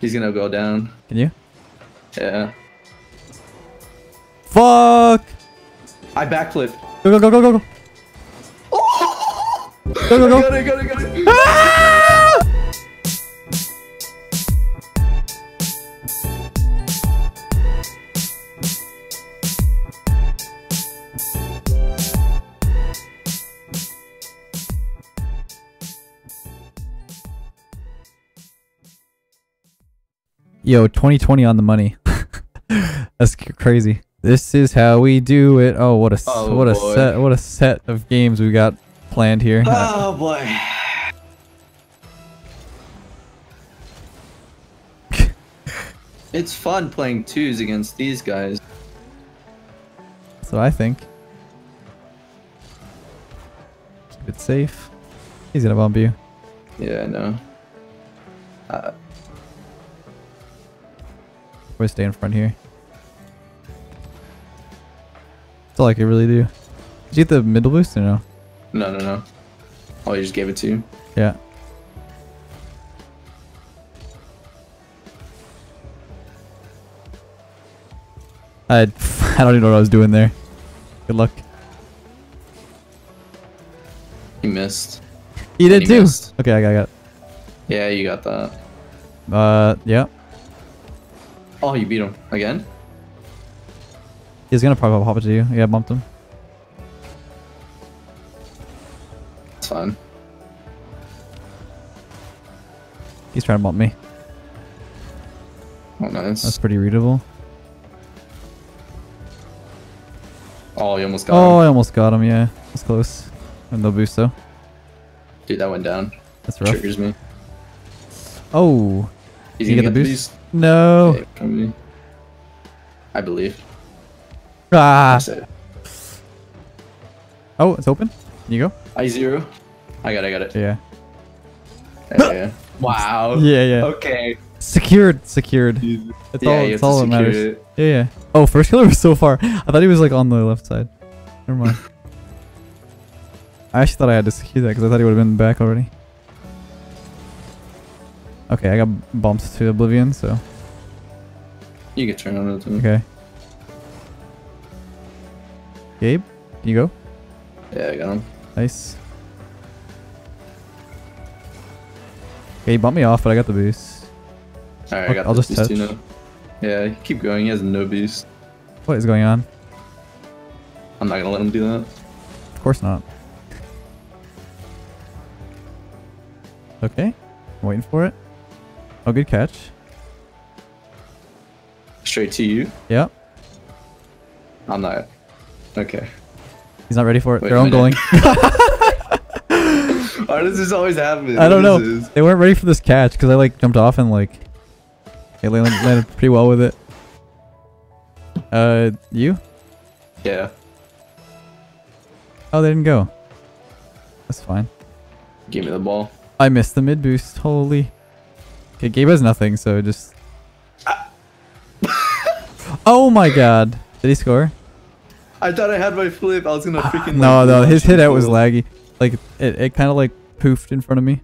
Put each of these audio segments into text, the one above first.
He's gonna go down. Can you? Yeah. Fuck! I backflip. Go, go, go, go, go, go. Oh! Go, go, go. Got it, got it, got it. Yo, 2020 on the money. That's crazy. This is how we do it. Oh, what a Oh, what a set what a set of games we got planned here. Oh boy. it's fun playing twos against these guys. So I think. Keep it safe. He's gonna bump you. Yeah, I know. Uh, We're stay in front here. That's all I could really do. Did you get the middle boost or no? no, no, no. Oh, you just gave it to you. Yeah. I I don't even know what I was doing there. Good luck. You missed. You did he too. missed. Okay, I got, I got. Yeah, you got that. it. Uh, yeah. Oh, you beat him again. He's gonna probably hop it to you. Yeah, bumped him. It's fine. He's trying to bump me. Oh, nice. That's pretty readable. oh, you almost got Oh, him. I almost got him. Yeah, that's close. And no boost though. Dude, that went down. That's rough. Triggers me. Oh, He's You gonna get the boost? No. Yeah, probably. I believe. Ah. It. Oh, it's open. You go? I zero. I got it, I got it. Yeah. Yeah, yeah. Wow. Yeah, yeah. Okay. Secured. Secured. Yeah, That's all. That's all that matters. it. Yeah, yeah. Oh, Firstkiller was so far. I thought he was like on the left side. Never mind. I actually thought I had to secure that because I thought he would have been back already. Okay, I got bumped to oblivion, so You can turn on it. too. okay. Gabe, can you go? Yeah, I got him. Nice. Okay, he bumped me off, but I got the boost. Alright, I got I'll just too touch. Yeah, keep going. He has no boost. What is going on? I'm not gonna let him do that. Of course not. Okay, I'm waiting for it. Oh, good catch. Straight to you. Yep. I'm not. Okay. He's not ready for it. Wait They're a own going. Why does this always happen? I don't What know. They weren't ready for this catch because I like jumped off and like they landed, landed pretty well with it. Uh, you? Yeah. Oh, they didn't go. That's fine. Give me the ball. I missed the mid boost. Holy. Okay, Gabe has nothing, so just. oh my god. Did he score? I thought I had my flip. I was gonna freaking. No, like, no, his hit out was laggy. Like it, it kind of like poofed in front of me.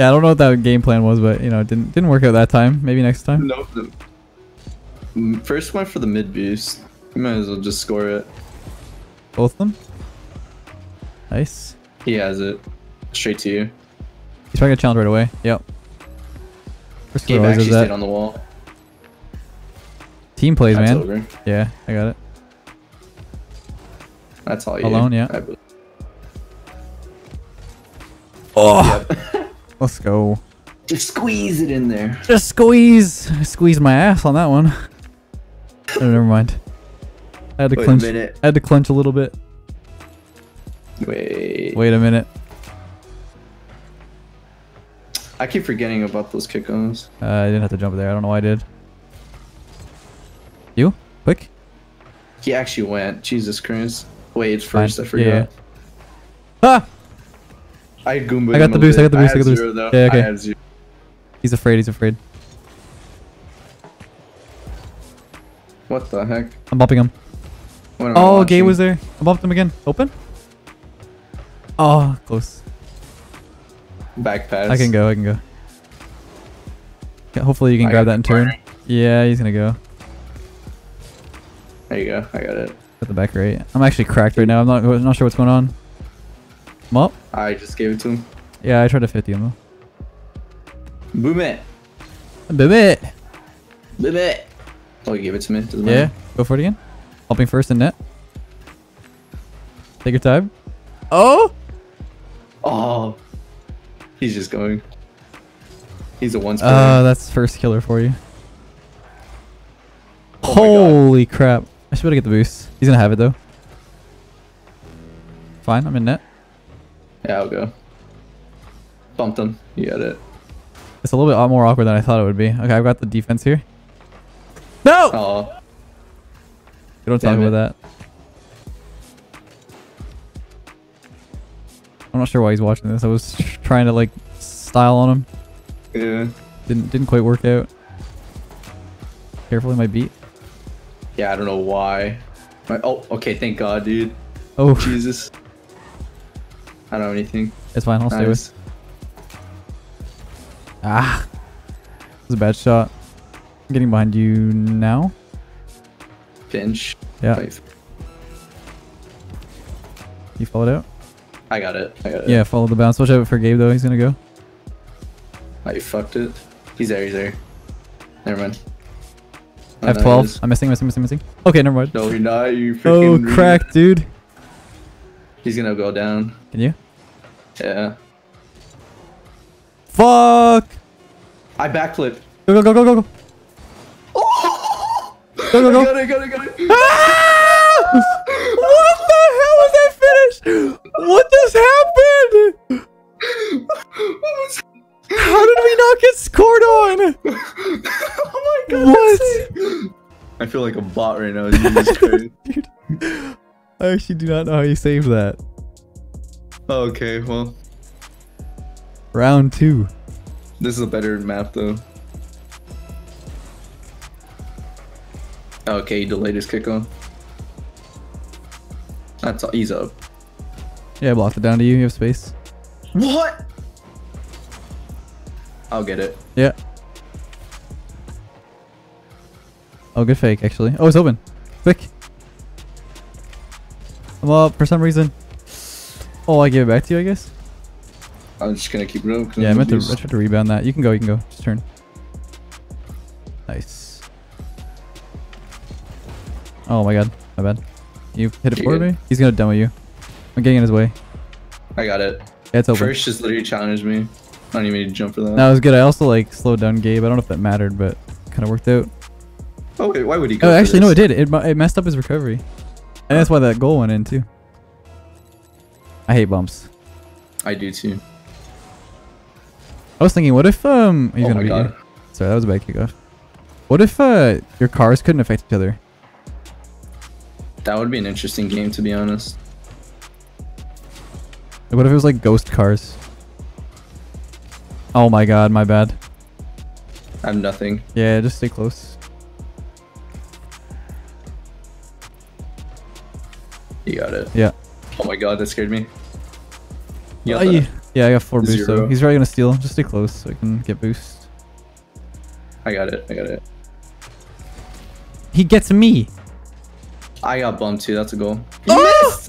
Yeah, I don't know what that game plan was, but you know, it didn't didn't work out that time. Maybe next time. No. no. Mm, First went for the mid boost. You might as well just score it. Both of them. Nice. He has it. Straight to you. He's trying to challenge right away. Yep. First Gabe actually stayed on the wall. Team plays, That's man. over. Yeah, I got it. That's all you. Alone, yeah. I. Oh, Yep. let's go. just squeeze it in there. Just squeeze, squeeze my ass on that one. oh, never mind. I had to Wait a clench. I had to clench a little bit. Wait. Wait a minute. I keep forgetting about those kick-ons. Uh, I didn't have to jump there. I don't know why I did. You? Quick. He actually went. Jesus Christ. Wait, Fine. first. I forgot. Yeah, Ah! I Goomba. I got the boost, I got the boost, I had got the boost. zero. Yeah, okay. I. He's afraid. He's afraid. What the heck? I'm bumping him. I Oh, Gay watching? was there. I bumped him again. Open? Oh, close. Back pass. I can go. I can go. Hopefully you can I grab that and turn. Yeah, he's gonna go. There you go. I got it. At the back right. I'm actually cracked right now. I'm not I'm not sure what's going on. I'm up. I just gave it to him. Yeah, I tried to 50 him though. Boom it. though. Bit. Boom it. Oh, you gave it to me. Doesn't Yeah, matter. go for it again. Helping first in net. Take your time. Oh! Oh. He's just going. He's a one Uh, that's Firstkiller for you. Oh. Holy crap. I should better get the boost. He's gonna have it though. Fine, I'm in net. Yeah, I'll go. Bumped him. You got it. It's a little bit more awkward than I thought it would be. Okay, I've got the defense here. No! Oh. You don't talk damn about that. I'm not sure why he's watching this. I was trying to like style on him. Yeah. Didn't didn't quite work out. Careful, he might beat. Yeah, I don't know why. My, oh, okay. Thank God, dude. Oh, Jesus. I don't have anything. it's fine. I'll stay with. Ah, it was a bad shot. I'm getting behind you now. Pinch. Yeah, Wait, you followed out. I got it. I got it. Yeah, follow the bounce. Watch out for Gabe though. He's gonna go. Oh, you fucked it. He's there. He's there. Never mind. I have 12. I'm missing, missing, missing, missing. Okay, never mind. No, you're not. You freaking. oh, freaking. cracked, dude. He's gonna go down. Can you? Yeah. Fuck! I backflip. Go, go, go, go, go, go. Oh! Go, go, go. Got it, got it, got it. Ah! Bot right now. Dude, I actually do not know how you saved that. okay, well, Round two. this is a better map though. Oh, okay, he delayed his kickoff. That's all. He's up. Yeah, I blocked it down to you. You have space. What? I'll get it. Yeah. Oh, good fake, actually. Oh, it's open. Quick. I'm up for some reason. Oh, I gave it back to you, I guess? I'm just gonna keep. 'cause Yeah, I I'm meant to. I tried to rebound that. You can go, you can go. Just turn. Nice. Oh my god. My bad. You hit it for good. me? He's gonna demo you. I'm getting in his way. I got it. Yeah, it's open. First just literally challenged me. I don't even need to jump for that. That was good. I also like slowed down Gabe. I don't know if that mattered, but kind of worked out. Oh wait, why would he go? Oh, actually, no, it did. It, it messed up his recovery. And that's why that goal went in, too. I hate bumps. I do too. I was thinking, what if, um... He's oh gonna my god. you. Sorry, that was a bad kickoff. What if, uh, your cars couldn't affect each other? That would be an interesting game to be honest. What if it was like ghost cars? Oh my god, my bad. I have nothing. Yeah, just stay close. You got it. Yeah. Oh my god, that scared me. You got that? Yeah, I got four boosts, so he's probably gonna steal. Just stay close so I can get boost. I got it. I got it. He gets me! I got bumped too. That's a goal. Oh!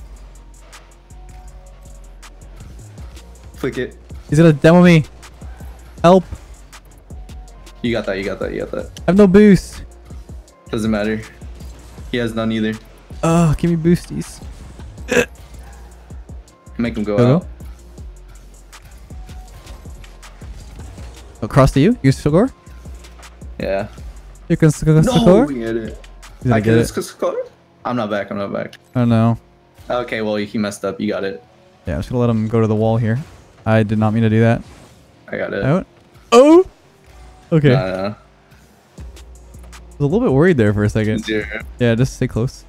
Flick it. He's gonna demo me. Help! You got that. You got that. You got that. I have no boost. Doesn't matter. He has none either. Oh, give me boosties. Make him go Go, out. go. Across to you? You score? Yeah. You can score? No, we get it. He's I gonna get get it. it. Score. I'm not back. I'm not back. Oh no. Okay, well he messed up. You got it. Yeah, I'm just gonna let him go to the wall here. I did not mean to do that. I got it. Out. Oh! Okay. Nah, I was a little bit worried there for a second. Zero. Yeah, just stay close.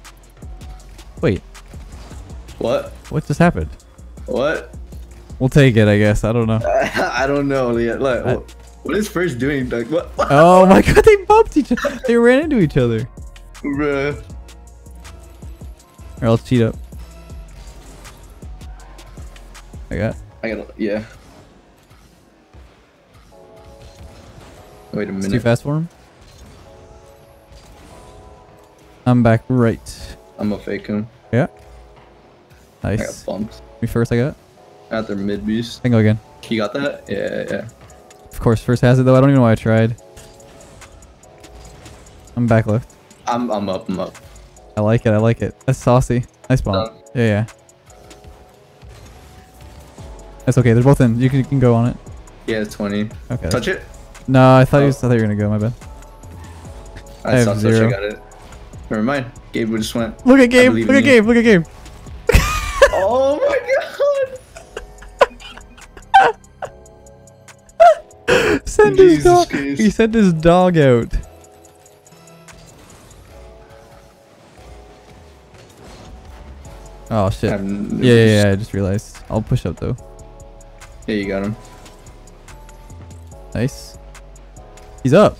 Wait, What? what just happened? What? We'll take it, I guess. I don't know. I don't know. Yet. Like, I- what- is first doing? Like, what? Oh my god, they bumped each other. They ran into each other. Bruh. Or else cheat up. I got. I got. Yeah. Wait a It's too fast for him. I'm back right. I'm gonna fake him. Yeah. I got Nice. bumped. Me first, I got. At their mid boost. I can go again. You got that? Yeah, yeah. Of course, first has it though. I don't even know why I tried. I'm back left. I'm I'm up. I'm up. I like it. I like it. That's saucy. Nice bomb. Done. Yeah, yeah. That's okay. They're both in. You can, you can go on it. Yeah, 20. Okay. Touch it. No, I thought you. Oh. I thought you were gonna go. My bad. I I, have saw touch. zero. I got it. Never mind. Gabe just went. Look at Gabe. Look at. Gabe. Look at Gabe. Send his dog. Christ. He sent his dog out. Oh shit. I'm- Yeah, yeah, yeah. I just realized. I'll push up though. Yeah, you got him. Nice. He's up.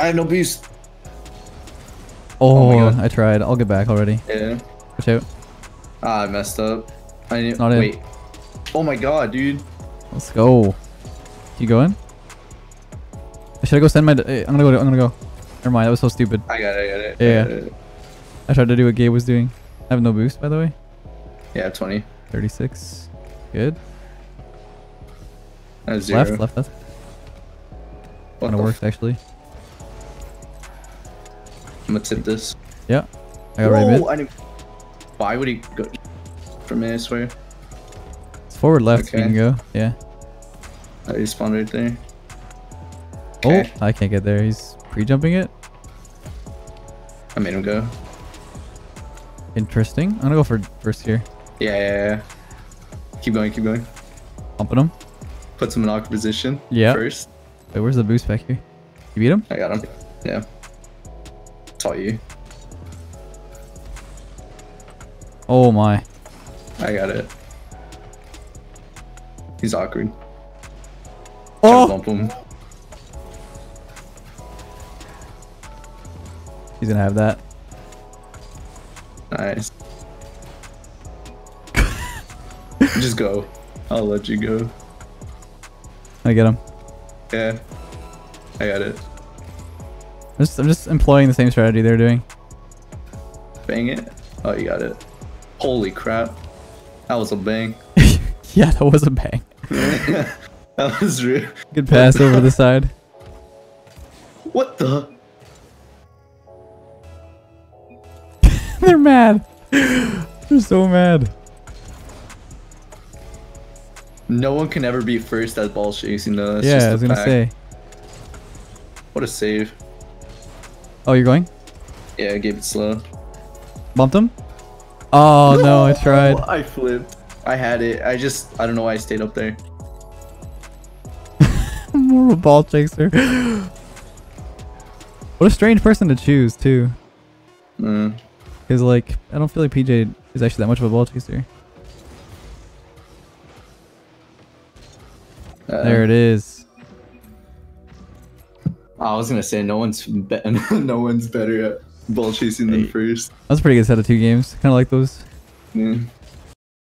I have no boost. Oh, God. I tried. I'll get back already. Yeah. Watch out. Ah, I messed up. I need. Not wait. Oh my god, dude. Let's go. You going? Should I go send my? eh, I'm gonna go. I'm gonna go. Never mind. That was so stupid. I got it. I got it. Yeah. I got it. I tried to do what Gabe was doing. I have no boost, by the way. Yeah, 20. 36. Good. Have zero. Left, left, left. What Kinda works actually. I'm gonna tip this. Yeah. I got right mid. Why would he go from me? I swear. It's forward left. You can go. Yeah. I respawned right there. Oh, okay. Oh, I can't get there. He's pre-jumping it. I made him go. Interesting. I'm gonna go for first here. Yeah, yeah, yeah. Keep going, keep going. Pumping him. Puts him in awkward position. Yeah. First. Wait, where's the boost back here? You beat him? I got him. Yeah. All you. Oh my. I got it. He's awkward. Oh! He's gonna have that. Nice. Just go. I'll let you go. I get him. Yeah. I got it. I'm just, I'm just employing the same strategy they're doing. Bang it. Oh, you got it. Holy crap. That was a bang. yeah, that was a bang. that was real. Good pass over the side. What the? They're mad. They're so mad. No one can ever be first at ball chasing though. That's yeah, just I was gonna fact. say. What a save. Oh, you're going? Yeah, I gave it slow. Bumped him? Oh no, I tried. I flipped. I had it. I just, I don't know why I stayed up there. More of a ball chaser. what a strange person to choose too. Mm. Cause like I don't feel like PJ is actually that much of a ball chaser. Uh, There it is. I was gonna say no one's no one's better at ball chasing than Hey. first. That was a pretty good set of two games. Kind of like those. Yeah.